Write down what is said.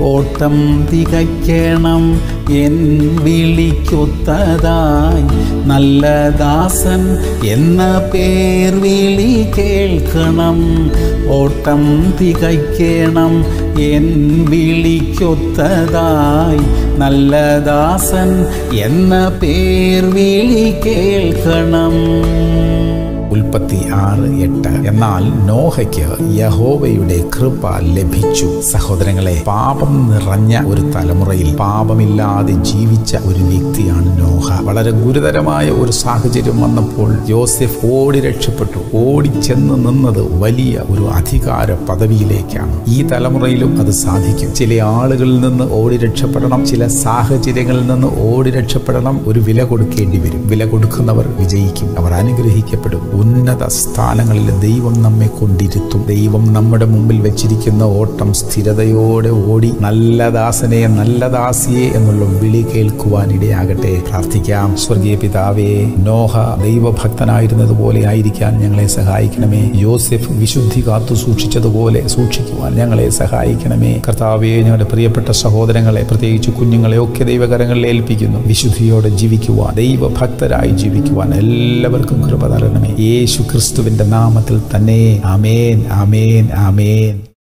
ഓട്ടം തികയ്ക്കണം. എൻ വിളിക്കൊത്തതായി നല്ല ദാസൻ എന്ന പേർ വിളി കേൾക്കണം. ഓട്ടം തികയ്ക്കണം. എൻ വിളിക്കൊത്തതായി നല്ല ദാസൻ എന്ന പേർ വിളി കേൾക്കണം. ഉൽപ്പത്തി ആറ് എട്ട്. എന്നാൽ നോഹയ്ക്ക് യഹോവയുടെ കൃപ ലഭിച്ചു. സഹോദരങ്ങളെ പാപം നിറഞ്ഞ ഒരു തലമുറയിൽ പാപമില്ലാതെ ജീവിച്ച ഒരു വ്യക്തിയാണ് നോഹ. വളരെ ഗുരുതരമായ ഒരു സാഹചര്യം വന്നപ്പോൾ ജോസഫ് ഓടി രക്ഷപ്പെട്ടു. ഓടിച്ചെന്ന് നിന്നത് വലിയ ഒരു അധികാര പദവിയിലേക്കാണ്. ഈ തലമുറയിലും അത് സാധിക്കും. ചില ആളുകളിൽ നിന്ന് ഓടി രക്ഷപ്പെടണം ചില സാഹചര്യങ്ങളിൽ നിന്ന് ഓടി രക്ഷപ്പെടണം ഒരു വില കൊടുക്കേണ്ടി വരും. വില കൊടുക്കുന്നവർ വിജയിക്കും. അവർ അനുഗ്രഹിക്കപ്പെടും. ഉന്നത സ്ഥാനങ്ങളിൽ ദൈവം നമ്മെ കൊണ്ടിരുത്തും. ദൈവം നമ്മുടെ മുമ്പിൽ വെച്ചിരിക്കുന്ന ഓട്ടം സ്ഥിരതയോടെ ഓടി നല്ല ദാസനെ നല്ല ദാസിയെ എന്നുള്ള വിളി കേൾക്കുവാൻ ഇടയാകട്ടെ. പ്രാർത്ഥിക്കാം. സ്വർഗീയ പിതാവേ നോഹ ദൈവഭക്തനായിരുന്നതുപോലെ ആയിരിക്കാൻ ഞങ്ങളെ സഹായിക്കണമേ. യോസെഫ് വിശുദ്ധി കാത്തു സൂക്ഷിച്ചതുപോലെ സൂക്ഷിക്കുവാൻ ഞങ്ങളെ സഹായിക്കണമേ. കർത്താവെ ഞങ്ങളുടെ പ്രിയപ്പെട്ട സഹോദരങ്ങളെ പ്രത്യേകിച്ച് കുഞ്ഞുങ്ങളെ ഒക്കെ ദൈവകരങ്ങളിൽ ഏൽപ്പിക്കുന്നു. വിശുദ്ധിയോടെ ജീവിക്കുവാൻ ദൈവഭക്തരായി ജീവിക്കുവാൻ എല്ലാവർക്കും കൃപ തരണമേ. ക്രിസ്തുവിന്റെ നാമത്തിൽ തന്നെ. ആമേൻ ആമേൻ ആമേൻ.